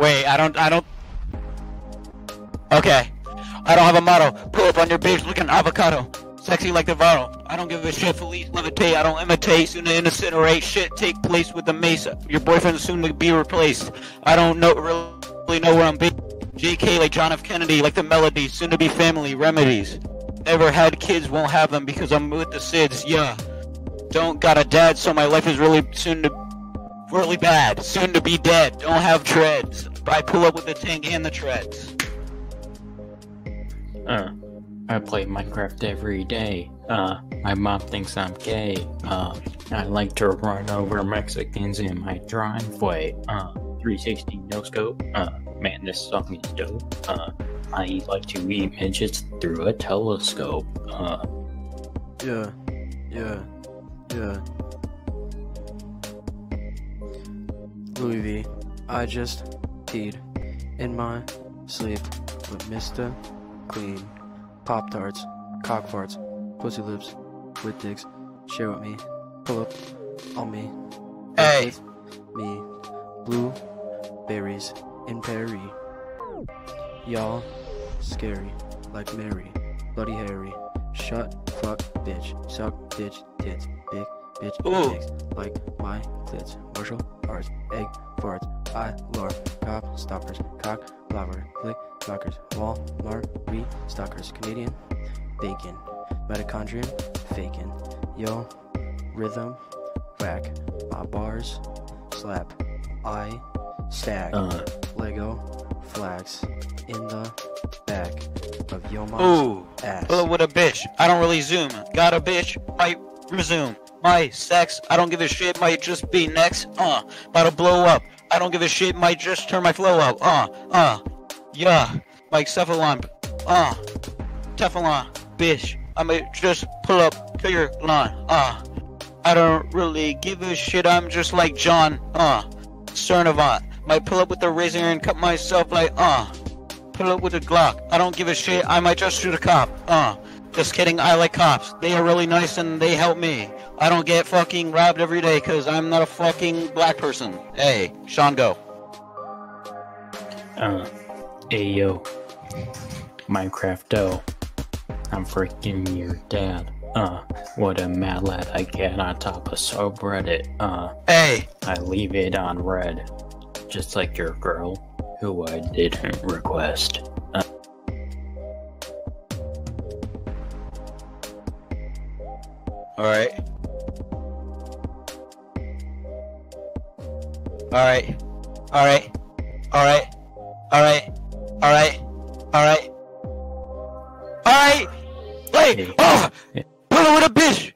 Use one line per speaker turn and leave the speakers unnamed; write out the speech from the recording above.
Wait, I don't, I don't. Okay. I don't have a motto. Pull up on your bitch looking avocado. Sexy like Navarro. I don't give a shit. Felice levitate. I don't imitate. Soon to incinerate. Shit take place with the mesa. Your boyfriend soon to be replaced. I don't know really know where I'm being. JK like John F. Kennedy, like the melody. Soon to be family remedies. Never had kids, won't have them because I'm with the SIDS. Yeah. Don't got a dad, so my life is really soon to really bad. Soon to be dead. Don't have treads. I pull up with the tank and the treads.
Uh, I play Minecraft every day. Uh, my mom thinks I'm gay. Uh, I like to run over Mexicans in my driveway. Uh, 360 no scope. Uh, man, this song is dope. Uh, I like to eat midgets through a telescope. Uh,
Yeah, yeah, yeah. Louis V. I just peed in my sleep with Mr. Clean. Pop tarts, cock farts, pussy lips, with dicks. Share with me. Pull up on me.
Hey.
Me. Blue berries in Perry. Y'all scary like Mary. Bloody Harry. Shut fuck bitch. Suck bitch tits. Big bitch
Ooh.
dicks like my clits. Martial arts. Egg farts. I lord. Cop stoppers, Cock blocker. Click blockers. Walmart. We stalkers. Canadian. Bacon. Mitochondrion. Faking. Yo. Rhythm. Whack. My bars. Slap. I stack.
uh,
Lego. Flags. In the back of yo mom's
Ooh.
ass.
Pull up with a bitch. I don't really zoom. Got a bitch. Might resume. My sex. I don't give a shit. Might just be next. Uh. About to blow up. I don't give a shit. Might just turn my flow up. Uh. Uh. Yeah. Like Cephalon. Uh. Teflon. Bitch. I might just pull up to your line. Uh. I don't really give a shit. I'm just like John. Uh. Cernavant. Might pull up with the razor and cut myself like, uh. Pull up with a Glock. I don't give a shit. I might just shoot a cop. Uh. Just kidding. I like cops. They are really nice and they help me. I don't get fucking robbed every day because I'm not a fucking black person. Hey, Sean, go.
uh, ayo. Minecrafto. I'm freaking your dad. Uh, what a mad lad I get on top of subreddit. Uh,
Hey,
I leave it on red. Just like your girl, who I didn't request. Uh,
Alright. Alright. Alright. Alright. Alright. Alright. Alright. Alright! Wait! Oh! Pull it with a bitch!